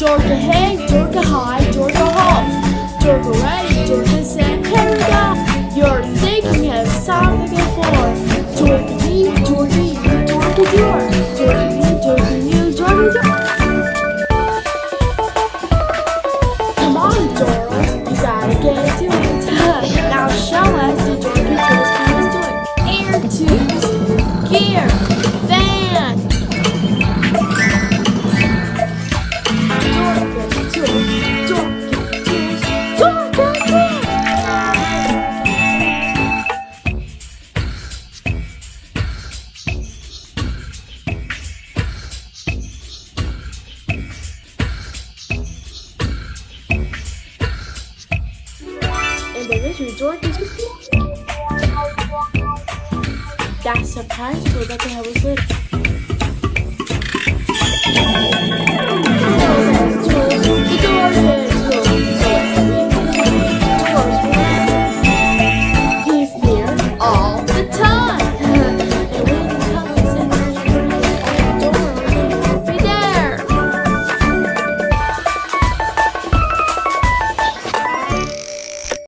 Dorka hey, Dorka hi, Dorka ho. Dorka ready, Dorka set, here we go. You're thinking of something before. Dorka me, Dorka you, Dorka your. Dorka me, Dorka you, Dorka your. Come on, Doris, And the Richard Dorcas That's surprised her that they was little.